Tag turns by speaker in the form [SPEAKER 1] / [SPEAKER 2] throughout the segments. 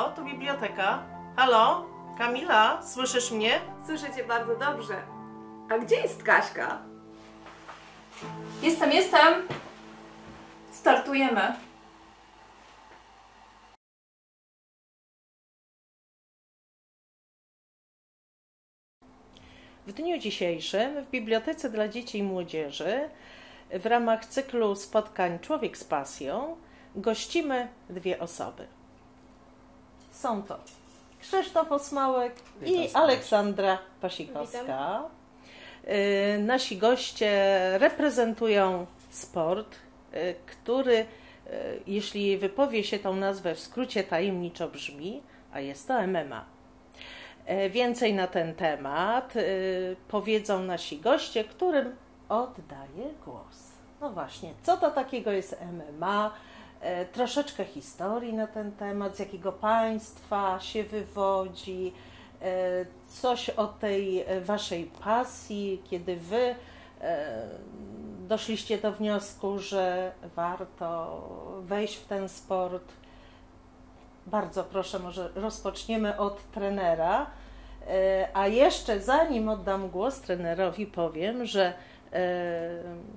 [SPEAKER 1] tu biblioteka. Halo? Kamila, słyszysz mnie?
[SPEAKER 2] Słyszę Cię bardzo dobrze. A gdzie jest Kaśka?
[SPEAKER 3] Jestem, jestem. Startujemy.
[SPEAKER 1] W dniu dzisiejszym w Bibliotece dla Dzieci i Młodzieży w ramach cyklu spotkań Człowiek z pasją gościmy dwie osoby. Są to Krzysztof Osmałek
[SPEAKER 4] Witam
[SPEAKER 1] i. Aleksandra Pasikowska. Y, Nasi goście reprezentują sport, y, który, y, jeśli wypowie się tą nazwę w skrócie, tajemniczo brzmi, a jest to MMA. Więcej na ten temat powiedzą nasi goście, którym oddaję głos. No właśnie, co to takiego jest MMA? E, Troszeczkę historii na ten temat, z jakiego państwa się wywodzi, e, coś o tej e, waszej pasji, kiedy wy doszliście do wniosku, że warto wejść w ten sport. Bardzo proszę, może rozpoczniemy od trenera. A jeszcze zanim oddam głos trenerowi, powiem, że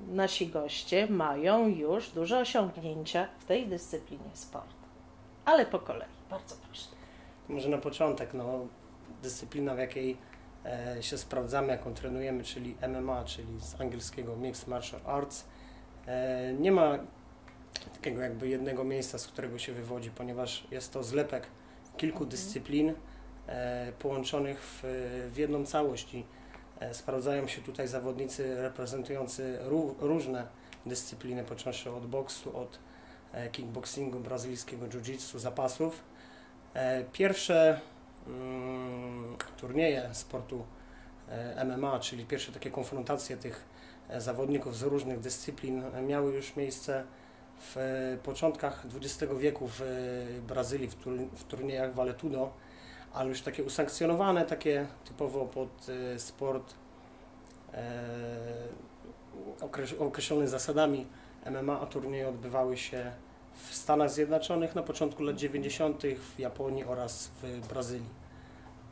[SPEAKER 1] nasi goście mają już duże osiągnięcia w tej dyscyplinie sport. Ale po kolei, bardzo proszę.
[SPEAKER 4] Może na początek, no, dyscyplina, w jakiej e, się sprawdzamy, jaką trenujemy, czyli MMA, czyli z angielskiego Mixed Martial Arts. E, nie ma takiego jakby jednego miejsca, z którego się wywodzi, ponieważ jest to zlepek kilku dyscyplin e, połączonych w, w jedną całość i e, sprawdzają się tutaj zawodnicy reprezentujący ró, różne dyscypliny, począwszy od boksu, od e, kickboxingu, brazylijskiego jiu-jitsu, zapasów. E, Pierwsze mm, turnieje sportu e, MMA, czyli pierwsze takie konfrontacje tych e, zawodników z różnych dyscyplin e, miały już miejsce w e, początkach XX wieku w e, Brazylii, w turniejach Valetudo, ale już takie usankcjonowane, takie typowo pod e, sport e, okreś- określony zasadami MMA, a turnieje odbywały się w Stanach Zjednoczonych na początku lat 90., w Japonii oraz w Brazylii.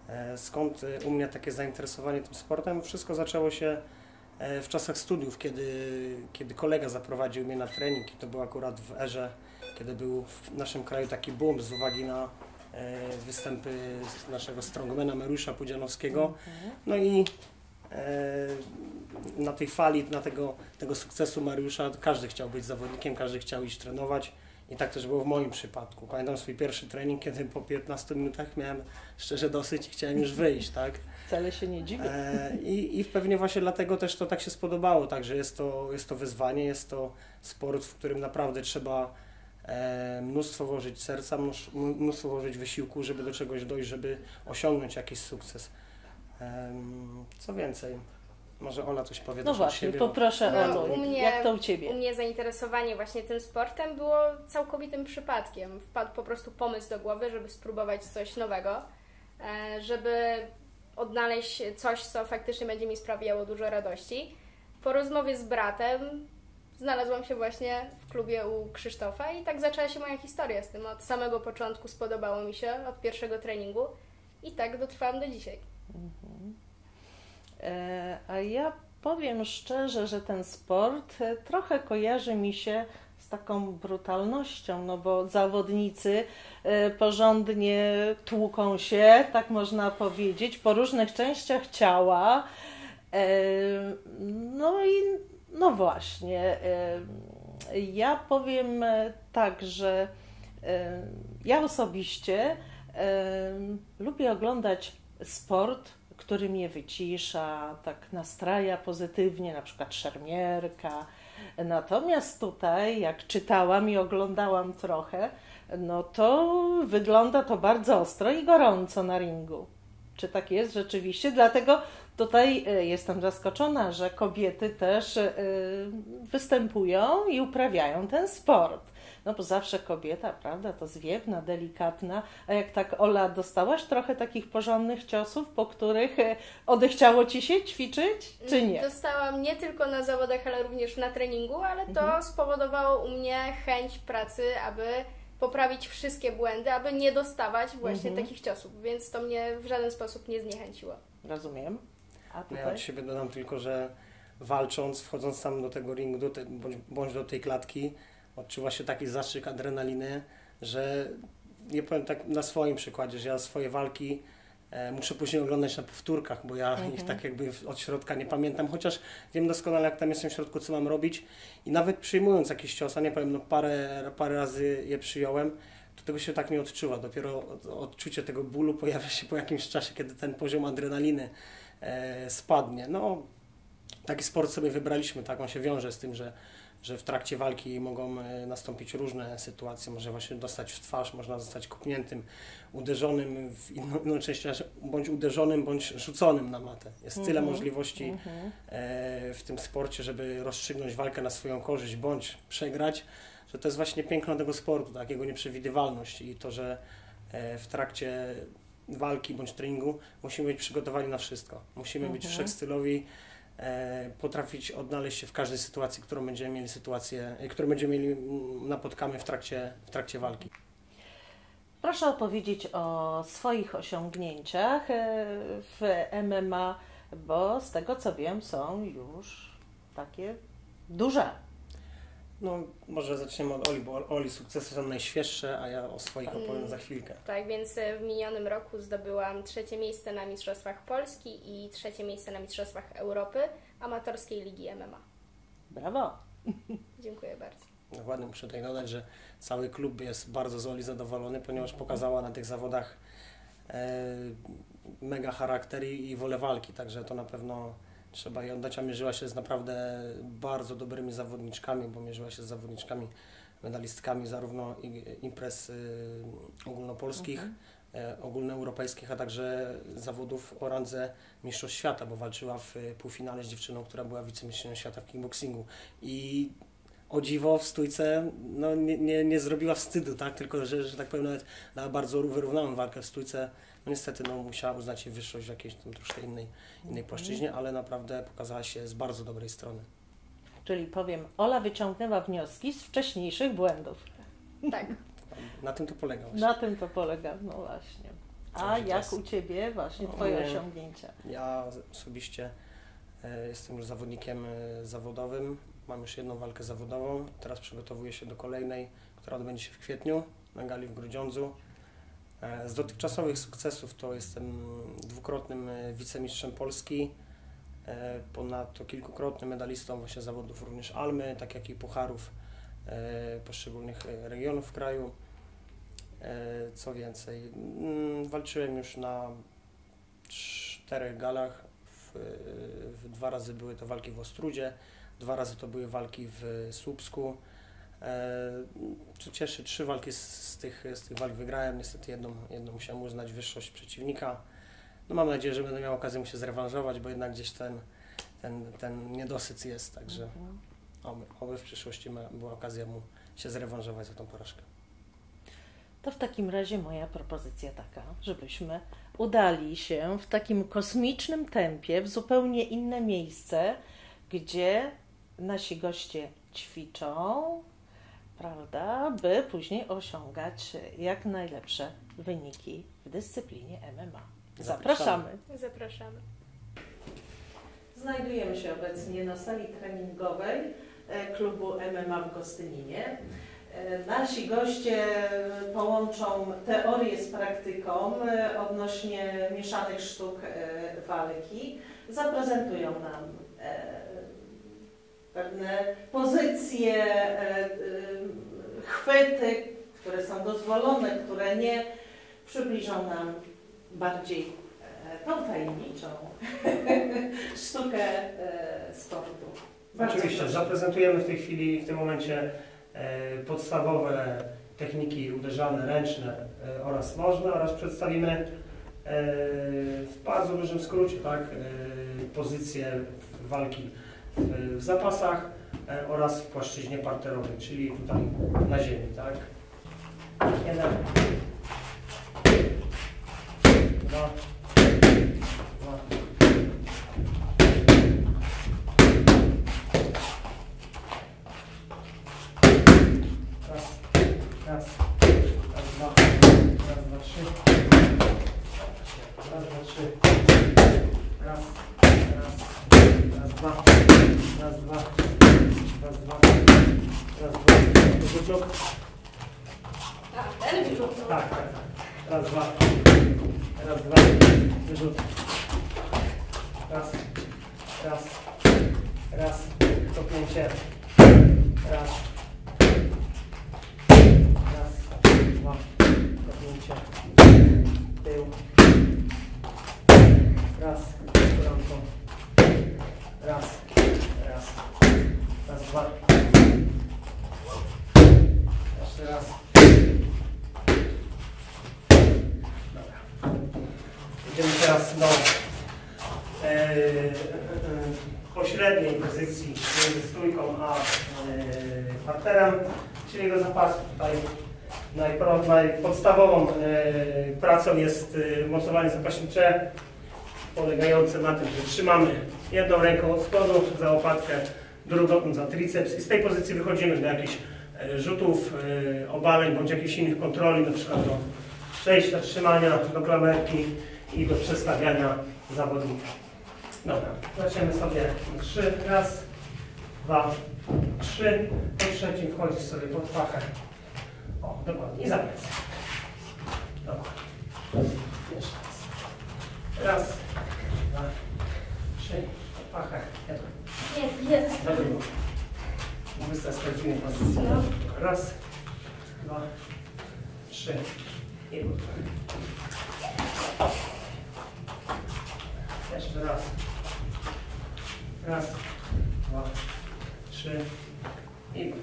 [SPEAKER 4] E, Skąd u mnie takie zainteresowanie tym sportem? Wszystko zaczęło się w czasach studiów, kiedy, kiedy kolega zaprowadził mnie na trening i to był akurat w erze, kiedy był w naszym kraju taki boom z uwagi na występy z naszego strongmana Mariusza Pudzianowskiego. No i e, na tej fali, na tego, tego sukcesu Mariusza każdy chciał być zawodnikiem, każdy chciał iść trenować. I tak też było w moim przypadku. Pamiętam swój pierwszy trening, kiedy po 15 minutach miałem szczerze dosyć i chciałem już wyjść, tak?
[SPEAKER 1] Wcale się nie dziwię.
[SPEAKER 4] E, i, I pewnie właśnie dlatego też to tak się spodobało, także jest to, jest to wyzwanie, jest to sport, w którym naprawdę trzeba e, mnóstwo włożyć serca, mnóstwo, włożyć wysiłku, żeby do czegoś dojść, żeby osiągnąć jakiś sukces. Em, co więcej, może Ola coś powie
[SPEAKER 1] No właśnie,
[SPEAKER 4] siebie.
[SPEAKER 1] poproszę
[SPEAKER 5] No,
[SPEAKER 1] Olu,
[SPEAKER 5] u mnie-
[SPEAKER 1] jak to u
[SPEAKER 5] U
[SPEAKER 1] Ciebie?
[SPEAKER 5] mnie zainteresowanie właśnie tym sportem było całkowitym przypadkiem. Wpadł po prostu pomysł do głowy, żeby spróbować coś nowego, e, żeby odnaleźć coś, co faktycznie będzie mi sprawiało dużo radości. Po rozmowie z bratem znalazłam się właśnie w klubie u Krzysztofa i tak zaczęła się moja historia z tym. Od samego początku spodobało mi się, od pierwszego treningu i tak dotrwałam do dzisiaj.
[SPEAKER 1] E, A ja powiem szczerze, że ten sport e, trochę kojarzy mi się z taką brutalnością, no bo zawodnicy e, porządnie tłuką się, tak można powiedzieć, po różnych częściach ciała. E, No i no właśnie, e, ja powiem e, tak, że e, ja osobiście e, lubię oglądać sport, który mnie wycisza, tak nastraja pozytywnie, na przykład szermierka. Natomiast tutaj, jak czytałam i oglądałam trochę, no to wygląda to bardzo ostro i gorąco na ringu. Czy tak jest rzeczywiście? Dlatego tutaj e, jestem zaskoczona, że kobiety też e, występują i uprawiają ten sport. No bo zawsze kobieta, prawda, to zwiewna, delikatna, a jak tak Ola, dostałaś trochę takich porządnych ciosów, po których e, odechciało ci się ćwiczyć, czy nie?
[SPEAKER 5] Dostałam nie tylko na zawodach, ale również na treningu, ale to
[SPEAKER 1] Mhm.
[SPEAKER 5] spowodowało u mnie chęć pracy, aby poprawić wszystkie błędy, aby nie dostawać właśnie
[SPEAKER 1] Mhm.
[SPEAKER 5] takich ciosów, więc to mnie w żaden sposób nie zniechęciło.
[SPEAKER 1] Rozumiem.
[SPEAKER 4] No Ja od siebie dodam tylko, że walcząc, wchodząc tam do tego ringu do te, bądź, bądź do tej klatki, odczuwa się taki zastrzyk adrenaliny, że nie powiem tak na swoim przykładzie, że ja swoje walki e, muszę później oglądać na powtórkach, bo ja
[SPEAKER 1] Mhm.
[SPEAKER 4] ich tak jakby od środka nie pamiętam, chociaż wiem doskonale jak tam jestem w środku, co mam robić i nawet przyjmując jakiś cios, a nie powiem, no parę, parę razy je przyjąłem, to tego się tak nie odczuwa. Dopiero od- odczucie tego bólu pojawia się po jakimś czasie, kiedy ten poziom adrenaliny spadnie. No, taki sport sobie wybraliśmy, tak, on się wiąże z tym, że, że w trakcie walki mogą e, nastąpić różne sytuacje, może właśnie dostać w twarz, można zostać kopniętym, uderzonym w inną, część, bądź uderzonym, bądź rzuconym na matę. Jest tyle
[SPEAKER 1] Mhm.
[SPEAKER 4] możliwości
[SPEAKER 1] Mhm.
[SPEAKER 4] e, w tym sporcie, żeby rozstrzygnąć walkę na swoją korzyść, bądź przegrać, że to jest właśnie piękno tego sportu, tak, jego nieprzewidywalność i to, że e, w trakcie walki bądź treningu musimy być przygotowani na wszystko. Musimy być
[SPEAKER 1] Mhm.
[SPEAKER 4] wszechstylowi, e, potrafić odnaleźć się w każdej sytuacji, którą będziemy mieli sytuację, e, którą będziemy mieli mm, napotkamy w trakcie, w trakcie walki.
[SPEAKER 1] Proszę opowiedzieć o swoich osiągnięciach e, w MMA, bo z tego co wiem, są już takie duże.
[SPEAKER 4] No, może zaczniemy od Oli, bo Oli sukcesy są najświeższe, a ja o swoich
[SPEAKER 5] Mm.
[SPEAKER 4] opowiem za chwilkę.
[SPEAKER 5] Tak, więc e, w minionym roku zdobyłam trzecie miejsce na Mistrzostwach Polski i trzecie miejsce na Mistrzostwach Europy Amatorskiej Ligi MMA.
[SPEAKER 1] Brawo!
[SPEAKER 5] Dziękuję bardzo.
[SPEAKER 4] Dokładnie muszę tutaj dodać, że cały klub jest bardzo z Oli zadowolony, ponieważ pokazała na tych zawodach e, mega charakter i, i wolę walki, także to na pewno trzeba jej oddać, a mierzyła się z naprawdę bardzo dobrymi zawodniczkami, bo mierzyła się z zawodniczkami, medalistkami zarówno imprez y, ogólnopolskich,
[SPEAKER 1] Mhm.
[SPEAKER 4] e, ogólnoeuropejskich, a także zawodów o randze Mistrzostw Świata, bo walczyła w e, półfinale z dziewczyną, która była wicemistrzynią świata w kickboxingu. I o dziwo w stójce no, nie, nie, nie zrobiła wstydu, tak? tylko że, że tak powiem nawet dała bardzo wyrównaną walkę w stójce. No niestety no, musiała uznać jej wyższość w jakiejś tam troszkę innej, innej płaszczyźnie, ale naprawdę pokazała się z bardzo dobrej strony.
[SPEAKER 1] Czyli powiem, Ola wyciągnęła wnioski z wcześniejszych błędów.
[SPEAKER 5] Tak.
[SPEAKER 4] Na tym to polega właśnie.
[SPEAKER 1] Na tym to polega, no właśnie. A jak
[SPEAKER 4] teraz-
[SPEAKER 1] u Ciebie właśnie
[SPEAKER 4] No,
[SPEAKER 1] Twoje osiągnięcia?
[SPEAKER 4] Ja osobiście e, jestem już zawodnikiem e, zawodowym. Mam już jedną walkę zawodową. Teraz przygotowuję się do kolejnej, która odbędzie się w kwietniu na gali w Grudziądzu. E, Z dotychczasowych sukcesów to jestem dwukrotnym e, wicemistrzem Polski, e, ponadto kilkukrotnym medalistą właśnie zawodów również Almy, tak jak i pucharów poszczególnych regionów w kraju. Co więcej, mm, walczyłem już na czterech galach. W, w dwa razy były to walki w Ostrudzie, dwa razy to były walki w Słupsku. E, cieszy, trzy walki z, z, tych, z tych walk wygrałem. Niestety jedną, jedną musiałem uznać wyższość przeciwnika. No mam nadzieję, że będę miał okazję mu się zrewanżować, bo jednak gdzieś ten, ten, ten niedosyt jest, także
[SPEAKER 1] Mhm.
[SPEAKER 4] oby, oby w przyszłości ma, była okazja mu się zrewanżować za tą porażkę.
[SPEAKER 1] To w takim razie moja propozycja taka, żebyśmy udali się w takim kosmicznym tempie w zupełnie inne miejsce, gdzie nasi goście ćwiczą, prawda, by później osiągać jak najlepsze wyniki w dyscyplinie MMA. Zapraszamy.
[SPEAKER 5] Zapraszamy.
[SPEAKER 1] Znajdujemy się obecnie na sali treningowej e, klubu MMA w Gostyninie. E, Nasi goście połączą teorię z praktyką e, odnośnie mieszanych sztuk walki. Zaprezentują nam pewne pozycje, chwyty, które są dozwolone, które nie. Przybliżą nam bardziej e, tą tajemniczą sztukę e, sportu. Bardzo
[SPEAKER 4] Oczywiście,
[SPEAKER 1] proszę.
[SPEAKER 4] zaprezentujemy w tej chwili, w tym momencie e, podstawowe techniki uderzalne, ręczne oraz nożne oraz przedstawimy w bardzo dużym skrócie tak, pozycje walki w, w zapasach oraz w płaszczyźnie parterowej, czyli tutaj na ziemi. Tak. Jeden, dwa, raz, raz, trzy. Raz, raz, raz, dwa, raz, dwa, raz, dwa, raz, dwa. Rzut nóg.
[SPEAKER 5] A, ten wyrzut.
[SPEAKER 4] Tak, tak, tak. Raz, dwa. Raz, dwa. Wyrzut. Raz. Raz. Raz. Cofnięcie. Raz. Raz. Dwa. Cofnięcie. Tył. Raz. Kolanko. Raz. Raz. Raz, dwa. Jeszcze raz. Dobra. Idziemy teraz do e, e, e, pośredniej pozycji między stójką a e, parterem, czyli do zapasu. Tutaj najpodstawową e, pracą jest mocowanie zapaśnicze, polegające na tym, że trzymamy jedną ręką z przodu za łopatkę, drugą za triceps i z tej pozycji wychodzimy do jakichś rzutów, obaleń bądź jakichś innych kontroli, na przykład do przejścia, trzymania, do klamerki i do przestawiania zawodnika. Dobra, zaczniemy sobie trzy, raz, dwa, trzy, po trzecim wchodzisz sobie pod pachę. O, dokładnie, i za plecy. Dobra, jeszcze raz. Raz, dwa, trzy, pod pachę. Jeden.
[SPEAKER 5] Jest, jest.
[SPEAKER 4] Na drugą. Wystać z perfidnej pozycji. Raz, dwa, trzy i góra. Jeszcze raz. Raz, dwa, trzy i.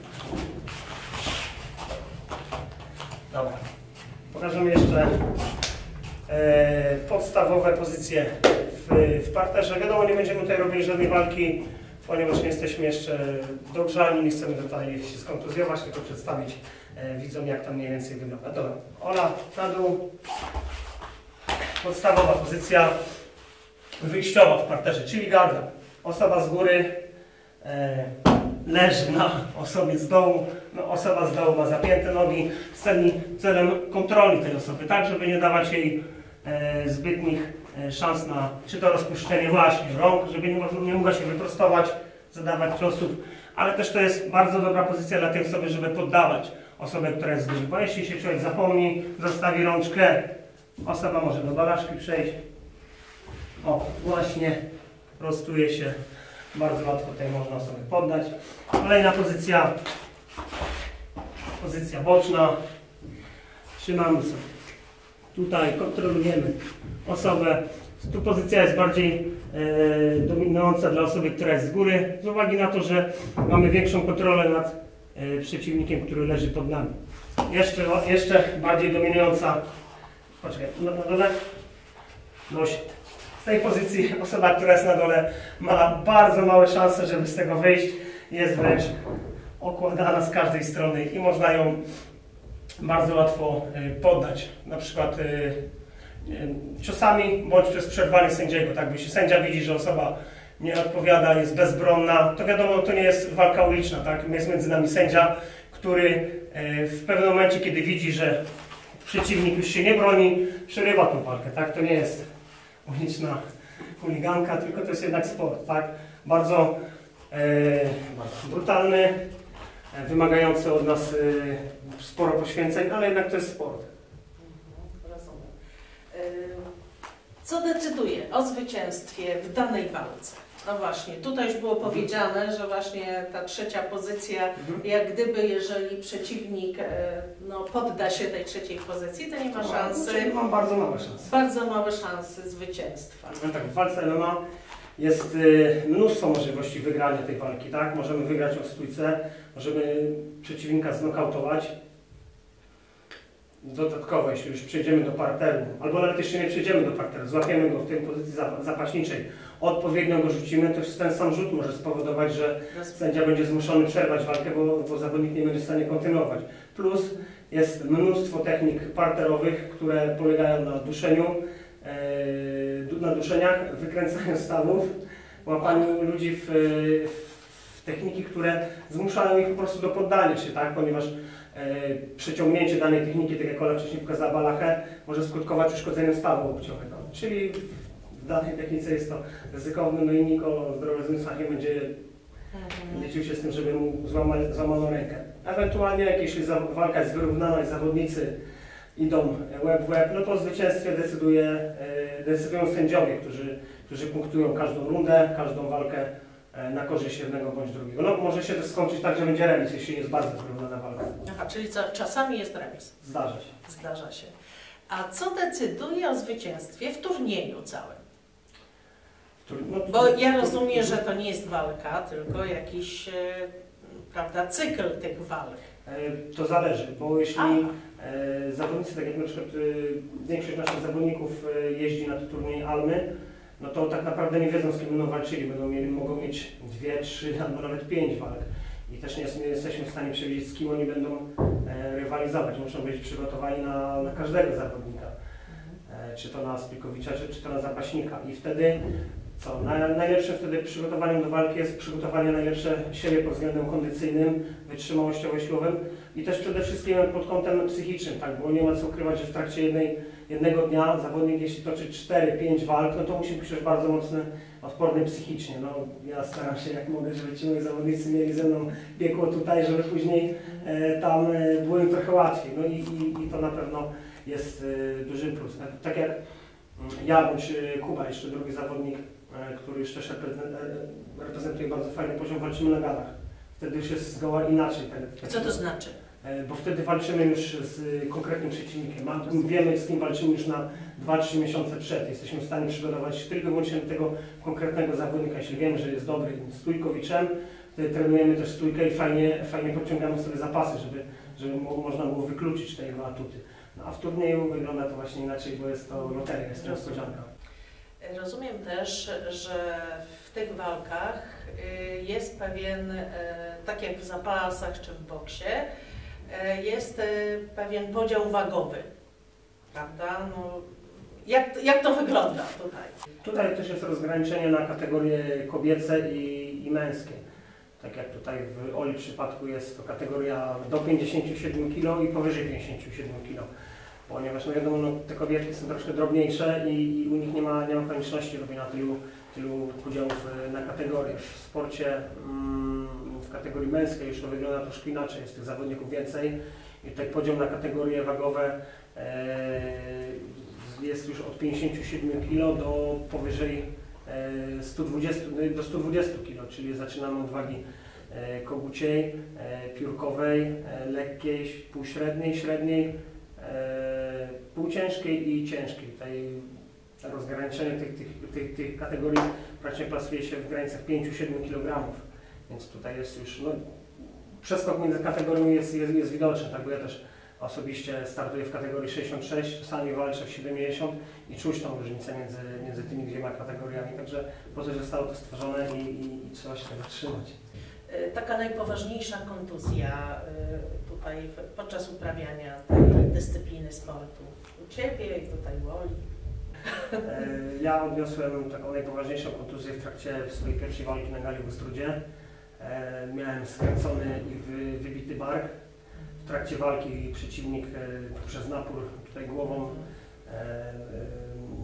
[SPEAKER 4] Dobra. Pokażemy jeszcze e, podstawowe pozycje w, w parterze. Wiadomo, nie będziemy tutaj robili żadnej walki, ponieważ nie jesteśmy jeszcze dogrzani, nie chcemy tutaj się skontuzjować, tylko przedstawić e, widzom, jak to mniej więcej wygląda. Dobra, Ola na dół. Podstawowa pozycja wyjściowa w parterze, czyli garda. Osoba z góry e, leży na osobie z dołu, no, osoba z dołu ma zapięte nogi z celem, kontroli tej osoby, tak żeby nie dawać jej e, zbytnich e, szans na czy to rozpuszczenie właśnie rąk, żeby nie, nie mogła się wyprostować, zadawać ciosów, ale też to jest bardzo dobra pozycja dla tej osoby, żeby poddawać osobę, która jest z góry, bo jeśli się człowiek zapomni, zostawi rączkę, osoba może do balaszki przejść. O, właśnie, prostuje się, bardzo łatwo tutaj można osobę poddać. Kolejna pozycja, pozycja boczna, trzymamy sobie tutaj kontrolujemy osobę. Tu pozycja jest bardziej e, dominująca dla osoby, która jest z góry, z uwagi na to, że mamy większą kontrolę nad e, przeciwnikiem, który leży pod nami. Jeszcze, jeszcze bardziej dominująca, poczekaj, na, na dole, nosit. Z tej pozycji osoba, która jest na dole, ma bardzo małe szanse, żeby z tego wyjść. Jest wręcz okładana z każdej strony i można ją bardzo łatwo y, poddać. Na przykład y, y, ciosami bądź przez przerwanie sędziego. Tak, jeśli sędzia widzi, że osoba nie odpowiada, jest bezbronna, to wiadomo, to nie jest walka uliczna. Tak? Jest między nami sędzia, który w pewnym momencie, kiedy widzi, że przeciwnik już się nie broni, przerywa tą walkę. Tak? To nie jest uliczna chuliganka, tylko to jest jednak sport. Tak? Bardzo, e, brutalny, e, wymagający od nas e, sporo poświęceń, ale jednak to jest sport.
[SPEAKER 1] Rozumiem. Ym, Co decyduje o zwycięstwie w danej walce? No właśnie, tutaj już było powiedziane, że właśnie ta trzecia pozycja,
[SPEAKER 4] Mhm.
[SPEAKER 1] jak gdyby jeżeli przeciwnik e, no, podda się tej trzeciej pozycji, to nie ma szansy,
[SPEAKER 4] Czyli Mam bardzo małe szanse.
[SPEAKER 1] bardzo małe szanse zwycięstwa.
[SPEAKER 4] No tak, w walce MMA jest y, mnóstwo możliwości wygrania tej walki, tak? Możemy wygrać o stójce, możemy przeciwnika znokautować. Dodatkowo, jeśli już przejdziemy do parteru, albo nawet jeszcze nie przejdziemy do parteru, złapiemy go w tej pozycji zap- zapaśniczej, odpowiednio go rzucimy, to ten sam rzut może spowodować, że sędzia będzie zmuszony przerwać walkę, bo, bo zawodnik nie będzie w stanie kontynuować. Plus jest mnóstwo technik parterowych, które polegają na duszeniu, du- na duszeniach, wykręcaniu stawów, łapaniu ludzi w, w techniki, które zmuszają ich po prostu do poddania się, tak? ponieważ przeciągnięcie danej techniki, tak jak Ola wcześniej pokazała balachę, może skutkować uszkodzeniem stawu łokciowego. Czyli w danej technice jest to ryzykowne, no i nikt o zdrowych zmysłach nie będzie liczył się z tym, żeby mu złamać, złamano rękę. Ewentualnie jak jeśli walka jest wyrównana i zawodnicy idą łeb w łeb, no to o zwycięstwie decyduje, e, decydują sędziowie, którzy, którzy punktują każdą rundę, każdą walkę e, na korzyść jednego bądź drugiego. No może się to skończyć tak, że będzie remis, jeśli jest bardzo wyrównana walka.
[SPEAKER 3] Aha, czyli co, czasami jest remis.
[SPEAKER 4] Zdarza się.
[SPEAKER 3] Zdarza się. A co decyduje o zwycięstwie w turnieju całym?
[SPEAKER 4] No,
[SPEAKER 3] Bo ja rozumiem, że to nie jest walka, tylko jakiś e, prawda, cykl tych walk.
[SPEAKER 4] E, To zależy, bo jeśli e, zawodnicy, tak jak na przykład e, większość naszych zawodników e, jeździ na te turnieje Almy, no to tak naprawdę nie wiedzą z kim będą walczyli, będą mieli, mogą mieć dwie, trzy albo nawet pięć walk. I też nie, jest- nie jesteśmy w stanie przewidzieć z kim oni będą e, rywalizować. Muszą być przygotowani na, na każdego zawodnika. E, czy to na Spikowicza, czy, czy to na zapaśnika. I wtedy co? Na, najlepszym wtedy przygotowaniem do walki jest przygotowanie najlepsze siebie pod względem kondycyjnym, wytrzymałościowo-siłowym i też przede wszystkim pod kątem psychicznym, tak? Bo nie ma co ukrywać, że w trakcie jednej, jednego dnia zawodnik, jeśli toczy 4-5 walk, no to musi być już bardzo mocny, odporny psychicznie. No, ja staram się jak mogę, żeby ci moi zawodnicy mieli ze mną piekło tutaj, żeby później e, tam e, było im trochę łatwiej. No i, i, i to na pewno jest e, duży plus. Tak jak mm, ja bądź e, Kuba, jeszcze drugi zawodnik, e, który już też reprezen- e, reprezentuje bardzo fajny poziom, walczymy na galach. Wtedy już jest zgoła inaczej. Ten,
[SPEAKER 3] Co to znaczy?
[SPEAKER 4] E, Bo wtedy walczymy już z konkretnym przeciwnikiem. Wiemy, z kim walczymy już na 2-3 miesiące przed. Jesteśmy w stanie przygotować tylko i wyłącznie tego konkretnego zawodnika. Jeśli wiemy, że jest dobry stójkowiczem, wtedy trenujemy też stójkę i fajnie, fajnie podciągamy sobie zapasy, żeby, żeby mo- można było wykluczyć te jego atuty. No, a w turnieju wygląda to właśnie inaczej, bo jest to loteria, jest to niespodzianka.
[SPEAKER 3] Rozumiem też, że w tych walkach y, jest pewien, y, tak jak w zapasach czy w boksie, jest y, pewien podział wagowy, prawda? No, jak, jak to wygląda tutaj?
[SPEAKER 4] Tutaj też jest rozgraniczenie na kategorie kobiece i, i męskie. Tak jak tutaj w Oli przypadku jest to kategoria do 57 kg i powyżej 57 kg. Ponieważ no wiadomo, no, te kobiety są troszkę drobniejsze i, i u nich nie ma, nie ma konieczności robienia tylu, tylu podziałów e, na kategorie. W sporcie mm, w kategorii męskiej już to wygląda troszkę inaczej, jest tych zawodników więcej i tutaj podział na kategorie wagowe e, jest już od 57 kg do powyżej e, 120, no do 120 kg, czyli zaczynamy od wagi e, koguciej, e, piórkowej, e, lekkiej, półśredniej, średniej, e, półciężkiej i ciężkiej. Tutaj rozgraniczenie tych, tych, tych, tych kategorii praktycznie plasuje się w granicach 5-7 kg, więc tutaj jest już, no, przeskok między kategoriami jest, jest, jest widoczny, tak, bo ja też osobiście startuję w kategorii 66, czasami walczę w 70 i czuć tą różnicę między, między tymi dwiema kategoriami, także po to zostało to stworzone i, i, i trzeba się tego trzymać.
[SPEAKER 3] Y, Taka najpoważniejsza kontuzja y, tutaj podczas uprawiania tej dyscypliny sportu. U Ciebie i tutaj u Oli.
[SPEAKER 4] E, Ja odniosłem taką najpoważniejszą kontuzję w trakcie swojej pierwszej walki na gali w Ostrudzie. E, Miałem skręcony i wy, wybity bark. W trakcie walki przeciwnik e, przez napór tutaj głową e,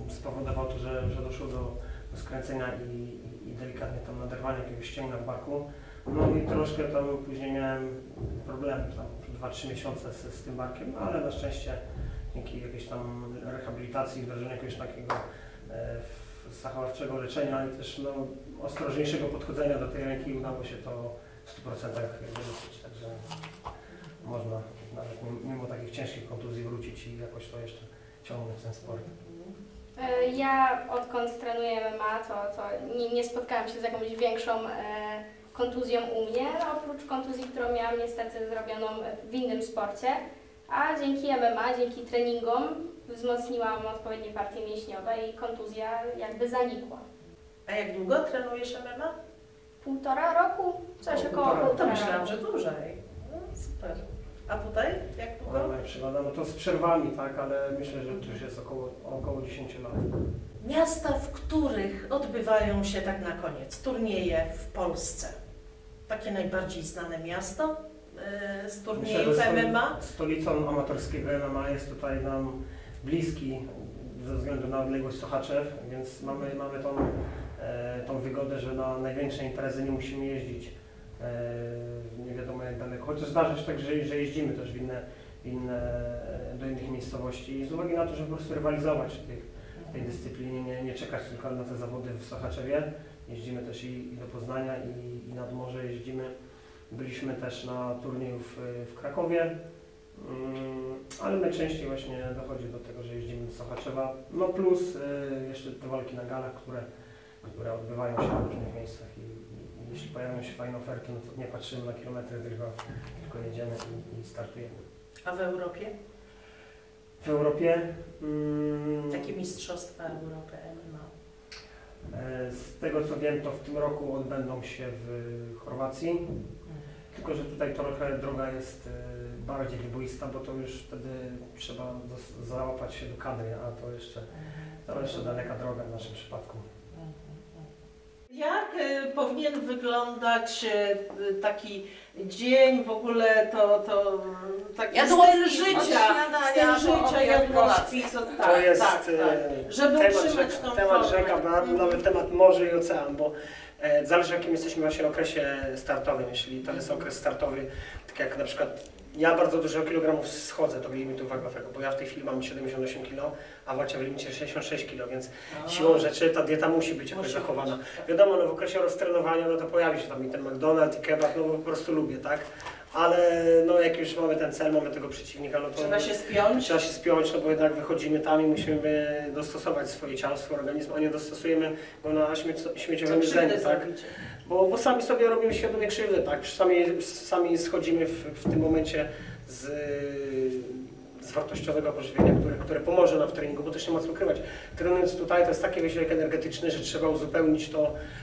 [SPEAKER 4] spowodował to, że, że doszło do, do skręcenia i, i, delikatnie tam naderwania jakiegoś ścięgna w barku. No i troszkę tam później miałem problemy, tam 2-3 miesiące z, z tym barkiem, no ale na szczęście dzięki jakiejś tam rehabilitacji, wdrożeniu jakiegoś takiego e, zachowawczego leczenia i też no, ostrożniejszego podchodzenia do tej ręki udało się to w 100% wyrzucić, także można nawet mimo, takich ciężkich kontuzji wrócić i jakoś to jeszcze ciągnąć ten sport.
[SPEAKER 5] E, Ja odkąd trenuję MMA, to, to nie, nie spotkałam się z jakąś większą e, kontuzją u mnie, oprócz kontuzji, którą miałam niestety zrobioną w innym sporcie. A dzięki MMA, dzięki treningom wzmocniłam odpowiednie partie mięśniowe i kontuzja jakby zanikła.
[SPEAKER 3] A jak długo trenujesz MMA?
[SPEAKER 5] Półtora roku? Coś
[SPEAKER 4] O,
[SPEAKER 5] około
[SPEAKER 4] półtora.
[SPEAKER 3] To myślałam, że dłużej. No, super. A tutaj jak
[SPEAKER 4] No,
[SPEAKER 3] długo?
[SPEAKER 4] moja przygoda, no to z przerwami, tak, ale myślę, że to już jest około, około 10 lat.
[SPEAKER 3] Miasta, w których odbywają się tak na koniec turnieje w Polsce.
[SPEAKER 1] takie najbardziej znane miasto e, z turniejów MMA?
[SPEAKER 4] Stolicą amatorskiego MMA jest tutaj nam bliski ze względu na odległość Sochaczew, więc mamy, mamy tą, e, tą wygodę, że na największe imprezy nie musimy jeździć e, nie wiadomo jak daleko. Chociaż zdarza się tak, że, że jeździmy też w inne, inne, do innych miejscowości z uwagi na to, żeby po prostu rywalizować w, w tej dyscyplinie, nie, nie czekać tylko na te zawody w Sochaczewie. Jeździmy też i, i do Poznania i, i nad morze jeździmy. Byliśmy też na turnieju w, w Krakowie, ale najczęściej właśnie dochodzi do tego, że jeździmy do Sochaczewa. No plus y, jeszcze te walki na galach, które, które odbywają się w różnych miejscach i, i, jeśli pojawią się fajne oferty, no to nie patrzymy na kilometry, tylko, tylko jedziemy i, i startujemy.
[SPEAKER 1] A w Europie?
[SPEAKER 4] W Europie mm,
[SPEAKER 1] Takie mistrzostwa Europy MMA.
[SPEAKER 4] e, z tego co wiem, to w tym roku odbędą się w Chorwacji. Tylko, że tutaj trochę droga jest y, bardziej wyboista, bo to już wtedy trzeba załapać się do kadry, a to jeszcze, to jeszcze daleka droga w naszym przypadku.
[SPEAKER 1] Jak e, powinien wyglądać e, taki dzień, w ogóle to, to taki
[SPEAKER 2] Jadłospis
[SPEAKER 1] styl życia, styl życia, jadłospis, od- tak,
[SPEAKER 4] to jest
[SPEAKER 1] tak, tak. Żeby
[SPEAKER 4] temat
[SPEAKER 1] utrzymać
[SPEAKER 4] rzeka,
[SPEAKER 1] tą
[SPEAKER 4] temat
[SPEAKER 1] formę.
[SPEAKER 4] rzeka, ba-
[SPEAKER 1] Mhm.
[SPEAKER 4] nawet temat morze i ocean, bo zależy w jakim jesteśmy właśnie okresie startowym. Jeśli to jest okres startowy, tak jak na przykład ja bardzo dużo kilogramów schodzę do limitu wagowego, bo ja w tej chwili mam 78 kg, a Wacia w limicie 66 kg, więc
[SPEAKER 1] A,
[SPEAKER 4] siłą rzeczy ta dieta musi być jakoś
[SPEAKER 1] musi
[SPEAKER 4] zachowana.
[SPEAKER 1] być, tak.
[SPEAKER 4] Wiadomo, no w okresie roztrenowania, no to pojawi się tam i ten McDonald's i kebab, no bo po prostu lubię, tak? Ale no jak już mamy ten cel, mamy tego przeciwnika, no to
[SPEAKER 1] Trzeba się spiąć.
[SPEAKER 4] trzeba się spiąć, no bo jednak wychodzimy tam i musimy dostosować swoje ciało, swój organizm, a nie dostosujemy go na śmieci- śmieciowym jedzeniu, tak?
[SPEAKER 1] zrobicie.
[SPEAKER 4] Bo, bo sami sobie robimy świadomie krzywdę, tak? Sami, sami schodzimy w, w tym momencie z, z wartościowego pożywienia, które, które pomoże nam w treningu, bo też nie ma co ukrywać. Trenując tutaj to jest taki wysiłek energetyczny, że trzeba uzupełnić to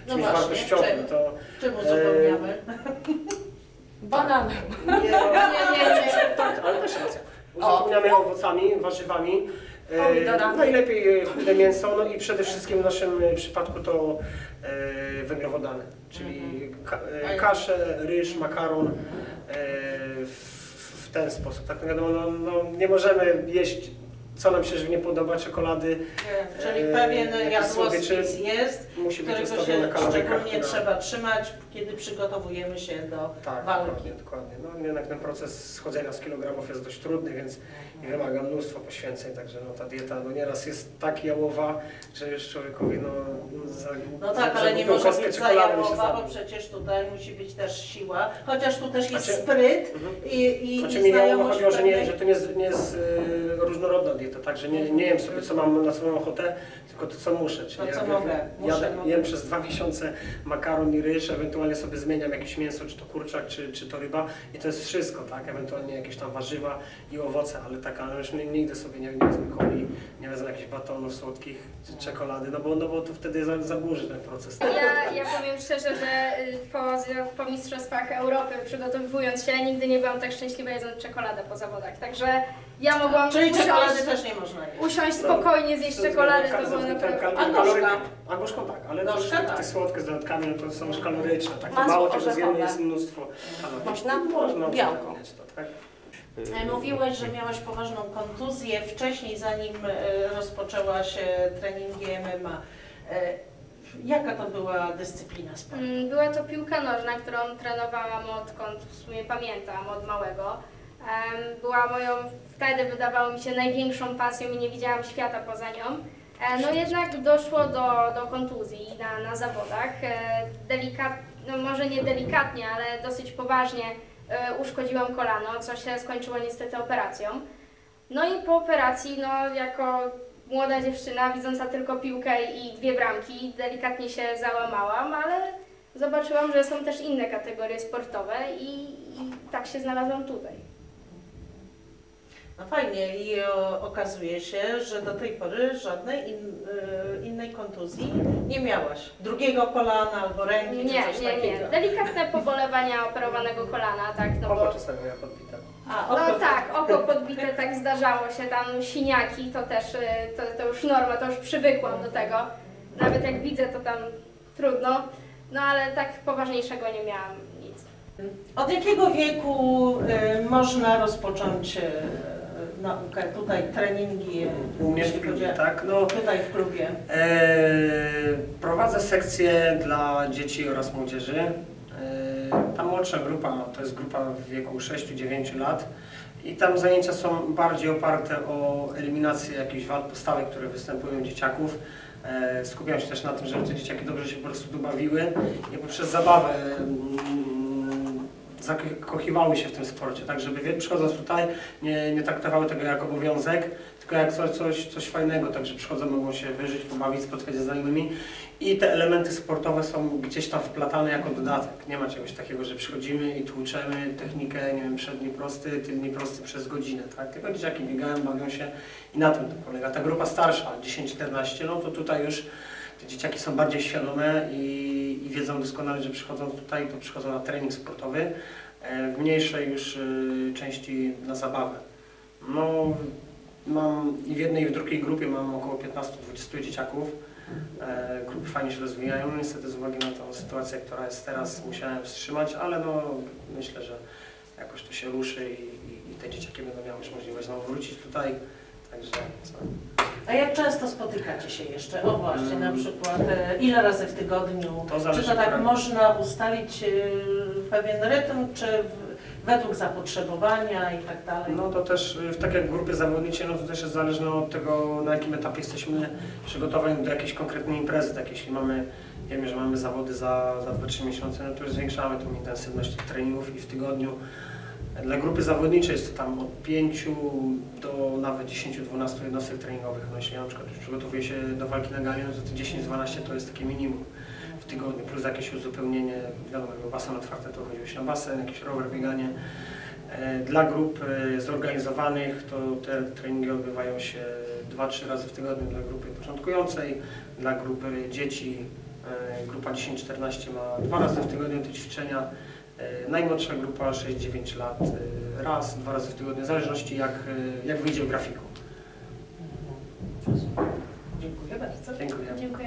[SPEAKER 1] No
[SPEAKER 4] czymś
[SPEAKER 1] właśnie,
[SPEAKER 4] wartościowym.
[SPEAKER 1] czym?
[SPEAKER 4] To,
[SPEAKER 1] Czym uzupełniamy?
[SPEAKER 2] Bananem.
[SPEAKER 4] nie, no,
[SPEAKER 2] Nie, nie, nie.
[SPEAKER 4] tak, ale też racja. Uzupełniamy owocami, warzywami. E,
[SPEAKER 2] Pomidorami.
[SPEAKER 4] Najlepiej e, chude mięso, no i przede wszystkim w naszym e, przypadku to e, węglowodany, czyli ka, e, kaszę, ryż, makaron e, w, ten sposób. Tak wiadomo, no, no, nie możemy jeść co nam się żywnie podoba, czekolady,
[SPEAKER 1] Nie, Czyli
[SPEAKER 4] Eee,
[SPEAKER 1] pewien jadłospis jest,
[SPEAKER 4] musi być
[SPEAKER 1] którego się szczególnie
[SPEAKER 4] która...
[SPEAKER 1] trzeba trzymać, kiedy przygotowujemy się do
[SPEAKER 4] Tak,
[SPEAKER 1] walki.
[SPEAKER 4] dokładnie, dokładnie. No jednak ten proces schodzenia z kilogramów jest dość trudny, więc i wymaga mnóstwo poświęceń, także no, ta dieta no, nieraz jest tak jałowa, że już człowiekowi no, za,
[SPEAKER 1] No
[SPEAKER 4] za-
[SPEAKER 1] tak,
[SPEAKER 4] za
[SPEAKER 1] ale nie może być
[SPEAKER 4] się
[SPEAKER 1] zajałowa, bo przecież tutaj musi być też siła, chociaż tu też jest
[SPEAKER 4] Znaczy-
[SPEAKER 1] spryt
[SPEAKER 4] Mhm.
[SPEAKER 1] i, i,
[SPEAKER 4] Znaczy
[SPEAKER 1] i
[SPEAKER 4] jałowo
[SPEAKER 1] znajomość
[SPEAKER 4] chodziło, że, nie, że to nie jest, nie jest y, różnorodna dieta, tak, że nie, nie jem sobie co mam, na co mam ochotę, tylko to co muszę, czyli
[SPEAKER 1] To, co mogę, muszę,
[SPEAKER 4] jadę, jem przez dwa miesiące makaron i ryż, ewentualnie sobie zmieniam jakieś mięso, czy to kurczak, czy, czy to ryba i to jest wszystko, tak, ewentualnie jakieś tam warzywa i owoce, ale tak, ale już nigdy sobie nie, nie wezmę coli, nie wezmę jakichś batonów słodkich, czy czekolady, no bo, no bo to wtedy za- zaburzy ten proces.
[SPEAKER 5] Ja, ja powiem szczerze, że y, po, po Mistrzostwach Europy przygotowując się nigdy nie byłam tak szczęśliwa jedząc czekoladę po zawodach. Także ja mogłam
[SPEAKER 1] Czyli czekolady
[SPEAKER 5] usiąść,
[SPEAKER 1] też nie można jeść.
[SPEAKER 5] usiąść spokojnie, zjeść czekoladę, to było naprawdę...
[SPEAKER 1] A gorzka?
[SPEAKER 4] A gorzką tak, ale
[SPEAKER 1] Gorzka tak.
[SPEAKER 4] te słodkie z dodatkami, no to są już kaloryczne, tak, mało tego zjemy, jest mnóstwo kalorii.
[SPEAKER 2] Można?
[SPEAKER 4] Można
[SPEAKER 2] Białko.
[SPEAKER 4] tak.
[SPEAKER 1] E, Mówiłeś, że miałaś poważną kontuzję wcześniej, zanim e, rozpoczęłaś treningi MMA. E, Jaka to była dyscyplina sportu?
[SPEAKER 5] Mm, Była to piłka nożna, którą trenowałam odkąd w sumie pamiętam, od małego. Była moją, wtedy wydawało mi się największą pasją i nie widziałam świata poza nią. No jednak doszło do, do kontuzji na, na zawodach. Delikat, no może nie delikatnie, ale dosyć poważnie uszkodziłam kolano, co się skończyło niestety operacją. No i po operacji, no jako młoda dziewczyna, widząca tylko piłkę i dwie bramki, delikatnie się załamałam, ale zobaczyłam, że są też inne kategorie sportowe i, i tak się znalazłam tutaj.
[SPEAKER 1] No fajnie i o, okazuje się, że do tej pory żadnej in, e, innej kontuzji nie miałaś. Drugiego kolana albo ręki
[SPEAKER 5] Nie,
[SPEAKER 1] czy coś
[SPEAKER 5] nie,
[SPEAKER 1] takiego.
[SPEAKER 5] nie. Delikatne pobolewania operowanego kolana, tak, no bo...
[SPEAKER 4] Oko czasami miała podbite.
[SPEAKER 1] A,
[SPEAKER 5] No
[SPEAKER 1] oko-
[SPEAKER 5] tak, oko podbite, tak zdarzało się, tam siniaki, to też, y, to, to już norma, to już przywykłam do tego. Nawet jak widzę, to tam trudno, no ale tak poważniejszego nie miałam nic.
[SPEAKER 3] Od jakiego wieku y, można rozpocząć y, naukę, tutaj treningi,
[SPEAKER 4] U mnie w klubie, tak? No,
[SPEAKER 3] tutaj w klubie?
[SPEAKER 4] Eee, prowadzę sekcję dla dzieci oraz młodzieży. Eee, ta młodsza grupa to jest grupa w wieku 6-9 lat i tam zajęcia są bardziej oparte o eliminację jakichś wad podstawek, które występują u dzieciaków. Eee, skupiam się też na tym, żeby te dzieciaki dobrze się po prostu tu bawiły i poprzez zabawę mm, zakochiwały się w tym sporcie, tak żeby przychodząc tutaj nie, nie traktowały tego jak obowiązek, tylko jak coś, coś, coś fajnego, także przychodzą, mogą się wyżyć, pobawić, spotkać ze znajomymi i te elementy sportowe są gdzieś tam wplatane jako dodatek. Nie ma czegoś takiego, że przychodzimy i tłuczemy technikę, nie wiem, przedni prosty, tylni prosty przez godzinę, tak? Tylko dzieciaki biegają, bawią się i na tym to polega. Ta grupa starsza, 10-14, no to tutaj już te dzieciaki są bardziej świadome i, i wiedzą doskonale, że przychodząc tutaj, to przychodzą na trening sportowy, e, w mniejszej już y, części na zabawę. No, mam i w jednej i w drugiej grupie mam około 15-20 dzieciaków. E, grupy fajnie się rozwijają. No, niestety z uwagi na tą sytuację, która jest teraz, musiałem wstrzymać, ale no, myślę, że jakoś to się ruszy i, i, i te dzieciaki będą miały już możliwość znowu wrócić tutaj. Także?
[SPEAKER 3] A jak często spotykacie się jeszcze? O właśnie, na przykład e, ile razy w tygodniu?
[SPEAKER 4] To
[SPEAKER 3] Czy to tak
[SPEAKER 4] która-
[SPEAKER 3] można ustalić e, pewien rytm, czy według zapotrzebowania i tak dalej?
[SPEAKER 4] No to też, tak jak w grupie zawodniczej, no to też jest zależne od tego, na jakim etapie jesteśmy przygotowani do jakiejś konkretnej imprezy. Tak jeśli mamy, wiemy, że mamy zawody za, za 2-3 miesiące, no to już zwiększamy tą intensywność tych treningów i w tygodniu. Dla grupy zawodniczej jest to tam od 5 do nawet 10-12 jednostek treningowych. No jeśli ja na przykład już przygotowuję się do walki na gali, no to te 10-12 to jest takie minimum w tygodniu, plus jakieś uzupełnienie, wiadomo, basen otwarty, to chodziło się na basen, jakiś rower, bieganie. E, Dla grup e, zorganizowanych to te treningi odbywają się 2-3 razy w tygodniu dla grupy początkującej, dla grupy dzieci e, grupa 10-14 ma dwa razy w tygodniu te ćwiczenia, najmłodsza grupa 6-9 lat e, raz, dwa razy w tygodniu, w zależności jak, e, jak wyjdzie w grafiku.
[SPEAKER 3] Dziękuję bardzo.
[SPEAKER 4] Dziękuję.
[SPEAKER 5] Dziękujemy.